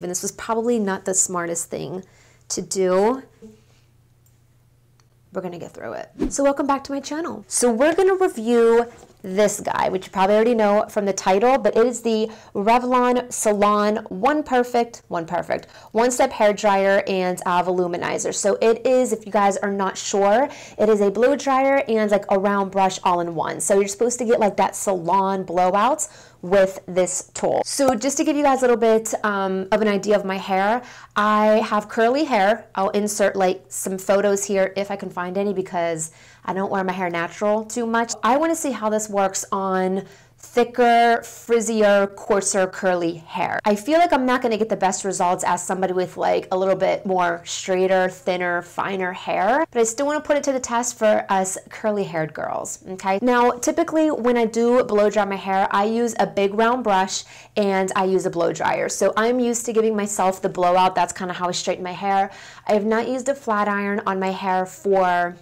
And this was probably not the smartest thing to do. We're gonna get through it. So welcome back to my channel. So we're gonna review this guy, which you probably already know from the title, but it is the Revlon Salon One Perfect, One Perfect, One Step Hair Dryer and uh, Voluminizer. So it is, if you guys are not sure, it is a blow dryer and like a round brush all in one. So you're supposed to get like that salon blowouts with this tool. So just to give you guys a little bit um, of an idea of my hair, I have curly hair. I'll insert like some photos here if I can find any because I don't wear my hair natural too much. I want to see how this works on thicker, frizzier, coarser, curly hair. I feel like I'm not going to get the best results as somebody with like a little bit more straighter, thinner, finer hair, but I still want to put it to the test for us curly haired girls, okay? Now, typically when I do blow dry my hair, I use a big round brush and I use a blow dryer. So I'm used to giving myself the blowout. That's kind of how I straighten my hair. I have not used a flat iron on my hair for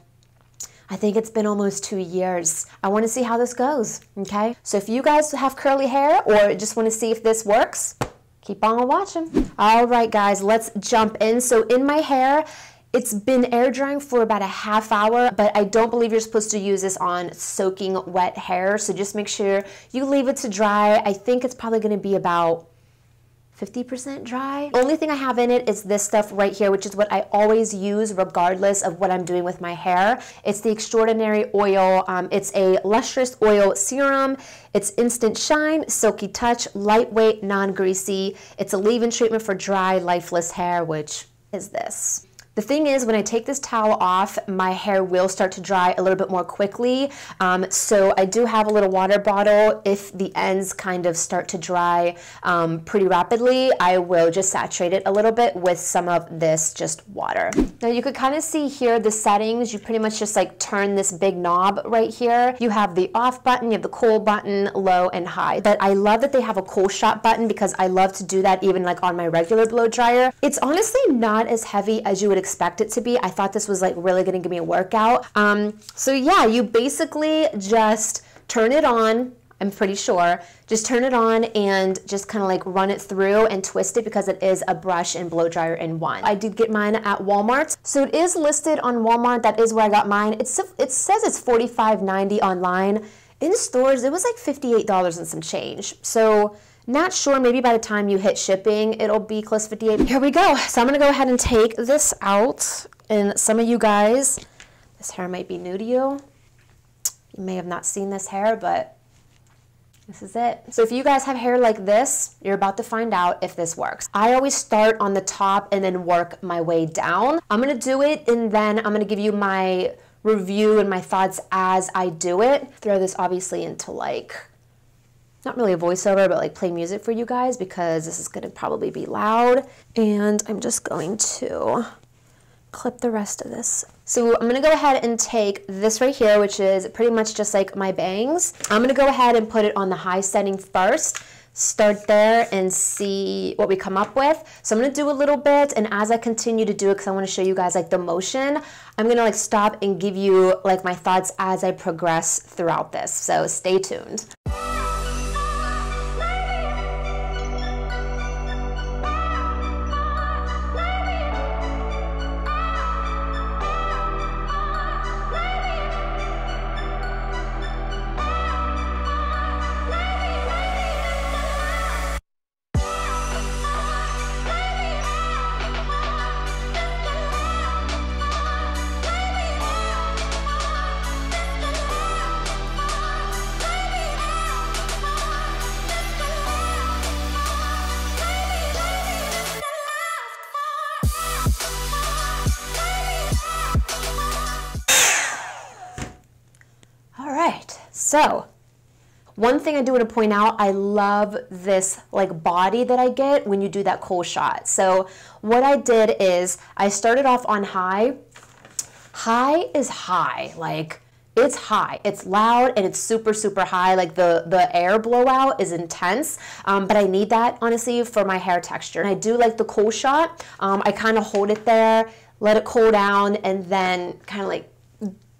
I think it's been almost two years. I want to see how this goes, okay? So if you guys have curly hair or just want to see if this works, keep on watching. All right, guys, let's jump in. So in my hair, it's been air drying for about a half hour, but I don't believe you're supposed to use this on soaking wet hair. So just make sure you leave it to dry. I think it's probably gonna be about 50% dry. Only thing I have in it is this stuff right here, which is what I always use regardless of what I'm doing with my hair. It's the Extraordinary Oil. Um, it's a lustrous oil serum. It's instant shine, silky touch, lightweight, non-greasy. It's a leave-in treatment for dry, lifeless hair, which is this. The thing is, when I take this towel off, my hair will start to dry a little bit more quickly. Um, so I do have a little water bottle. If the ends kind of start to dry um, pretty rapidly, I will just saturate it a little bit with some of this just water. Now you could kind of see here the settings. You pretty much just like turn this big knob right here. You have the off button, you have the cool button, low and high. But I love that they have a cool shot button because I love to do that even like on my regular blow dryer. It's honestly not as heavy as you would expect it to be. I thought this was like really gonna give me a workout. Um, so yeah, you basically just turn it on, I'm pretty sure. Just turn it on and just kind of like run it through and twist it because it is a brush and blow dryer in one. I did get mine at Walmart. So it is listed on Walmart. That is where I got mine. It's, it says it's $45.90 online. In stores, it was like $58 and some change. So not sure, maybe by the time you hit shipping, it'll be close to 58. Here we go. So I'm gonna go ahead and take this out. And some of you guys, this hair might be new to you. You may have not seen this hair, but this is it. So if you guys have hair like this, you're about to find out if this works. I always start on the top and then work my way down. I'm gonna do it and then I'm gonna give you my review and my thoughts as I do it. Throw this obviously into like not really a voiceover, but like play music for you guys because this is gonna probably be loud. And I'm just going to clip the rest of this. So I'm gonna go ahead and take this right here, which is pretty much just like my bangs. I'm gonna go ahead and put it on the high setting first start there and see what we come up with. So I'm gonna do a little bit and as I continue to do it, because I wanna show you guys like the motion, I'm gonna like stop and give you like my thoughts as I progress throughout this. So stay tuned. So, one thing I do want to point out, I love this like body that I get when you do that cool shot. So what I did is I started off on high. High is high, like it's high, it's loud, and it's super, super high. Like the, the air blowout is intense, um, but I need that honestly for my hair texture. And I do like the cool shot. Um, I kind of hold it there, let it cool down, and then kind of like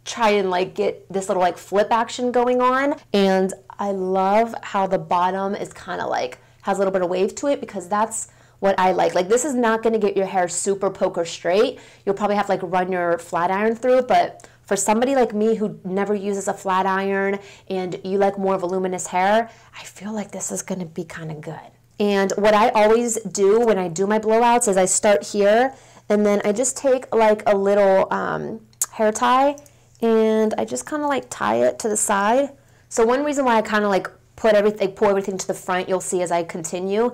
try and like get this little like flip action going on. And I love how the bottom is kind of like has a little bit of wave to it because that's what I like. Like this is not going to get your hair super poker straight. You'll probably have to like run your flat iron through it, but for somebody like me who never uses a flat iron and you like more voluminous hair, I feel like this is going to be kind of good. And what I always do when I do my blowouts is I start here and then I just take like a little um, hair tie and I just kind of like tie it to the side. So one reason why I kind of like put everything, pull everything to the front, you'll see as I continue,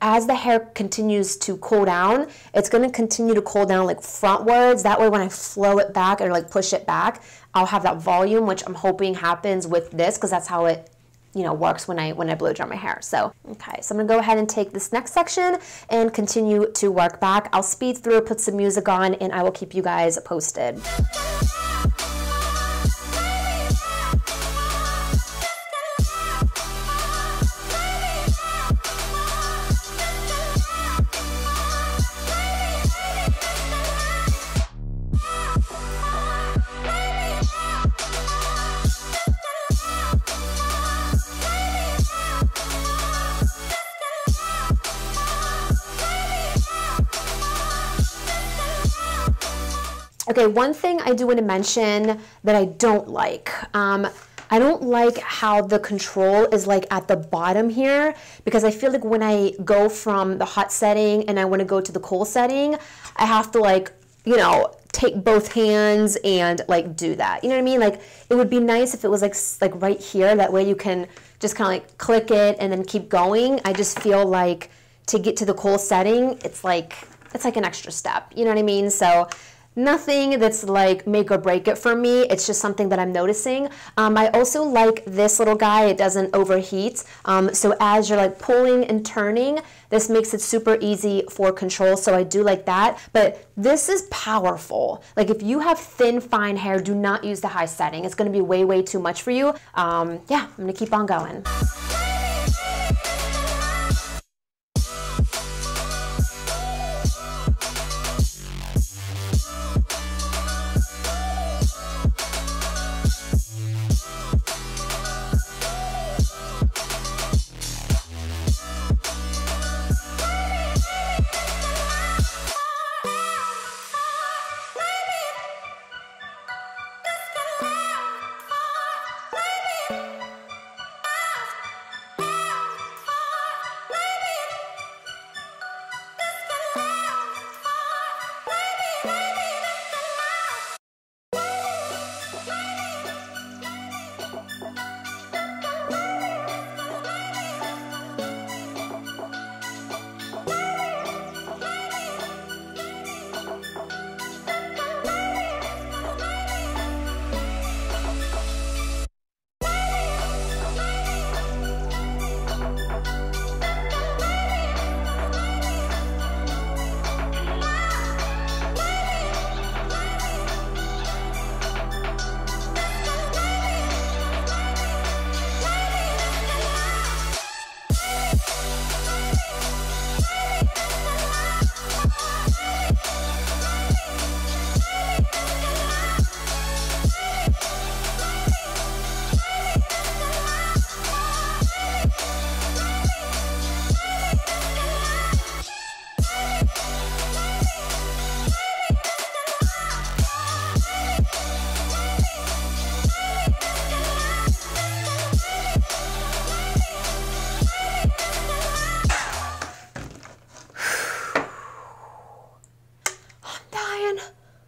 as the hair continues to cool down, it's going to continue to cool down like frontwards. That way when I flow it back or like push it back, I'll have that volume, which I'm hoping happens with this because that's how it you know works when I when I blow dry my hair. So okay, so I'm gonna go ahead and take this next section and continue to work back. I'll speed through, put some music on, and I will keep you guys posted. Okay, one thing I do want to mention that I don't like. Um, I don't like how the control is like at the bottom here because I feel like when I go from the hot setting and I want to go to the cool setting, I have to like, you know, take both hands and like do that. You know what I mean? Like it would be nice if it was like like right here. That way you can just kind of like click it and then keep going. I just feel like to get to the cool setting, it's like it's like an extra step. You know what I mean? So nothing that's like make or break it for me. It's just something that I'm noticing. Um, I also like this little guy. It doesn't overheat. Um, so as you're like pulling and turning, this makes it super easy for control. So I do like that. But this is powerful. Like if you have thin, fine hair, do not use the high setting. It's going to be way, way too much for you. Um, yeah, I'm going to keep on going.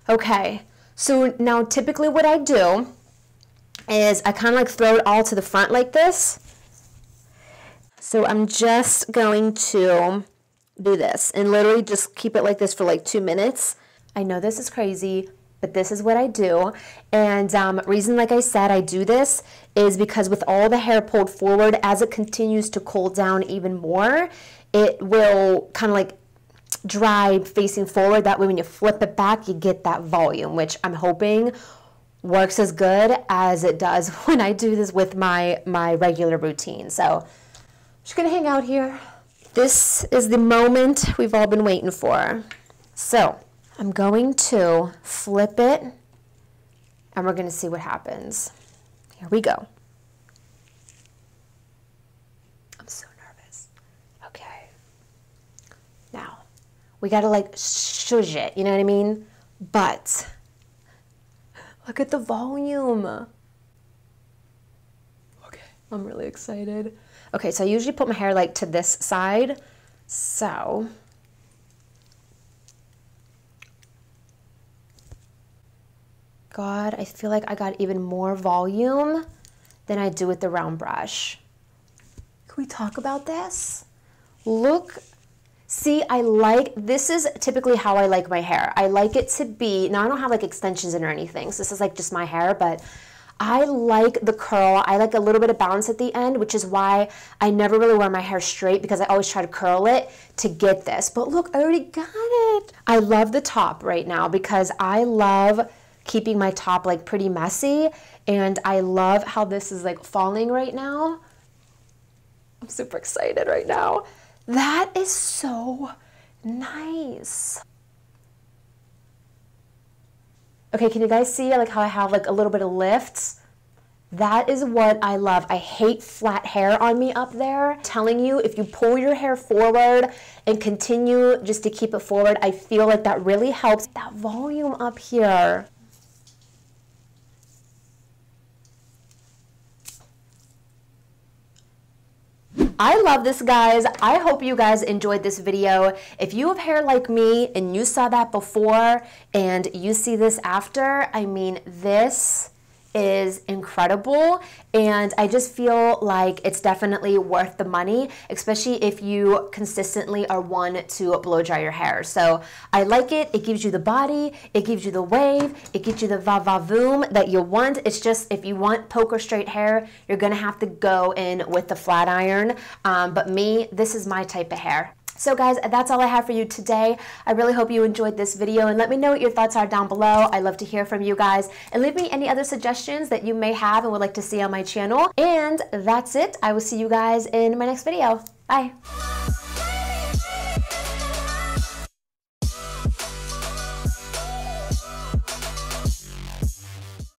Okay, so now typically what I do is I kind of like throw it all to the front like this. So I'm just going to do this and literally just keep it like this for like two minutes. I know this is crazy, but this is what I do. And um, reason, like I said, I do this is because with all the hair pulled forward, as it continues to cool down even more, it will kind of like dry facing forward. That way when you flip it back, you get that volume, which I'm hoping works as good as it does when I do this with my, my regular routine. So just gonna hang out here. This is the moment we've all been waiting for. So I'm going to flip it and we're gonna see what happens. Here we go. I'm so nervous. Okay. We gotta like shush it, you know what I mean? But look at the volume. Okay, I'm really excited. Okay, so I usually put my hair like to this side. So God, I feel like I got even more volume than I do with the round brush. Can we talk about this? Look, see, I like, this is typically how I like my hair. I like it to be, now I don't have like extensions in or anything, so this is like just my hair, but I like the curl. I like a little bit of bounce at the end, which is why I never really wear my hair straight because I always try to curl it to get this. But look, I already got it. I love the top right now because I love keeping my top like pretty messy and I love how this is like falling right now. I'm super excited right now. That is so nice. Okay, can you guys see like how I have like a little bit of lifts? That is what I love. I hate flat hair on me up there. Telling you, if you pull your hair forward and continue just to keep it forward, I feel like that really helps. That volume up here. I love this, guys. I hope you guys enjoyed this video. If you have hair like me and you saw that before and you see this after, I mean, this is incredible. And I just feel like it's definitely worth the money especially if you consistently are one to blow dry your hair. So I like it. It gives you the body. It gives you the wave. It gives you the va va voom that you want. It's just if you want poker straight hair you're gonna have to go in with the flat iron. Um, but me this is my type of hair so guys, that's all I have for you today. I really hope you enjoyed this video and let me know what your thoughts are down below. I love to hear from you guys and leave me any other suggestions that you may have and would like to see on my channel. And that's it. I will see you guys in my next video. Bye.